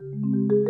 Música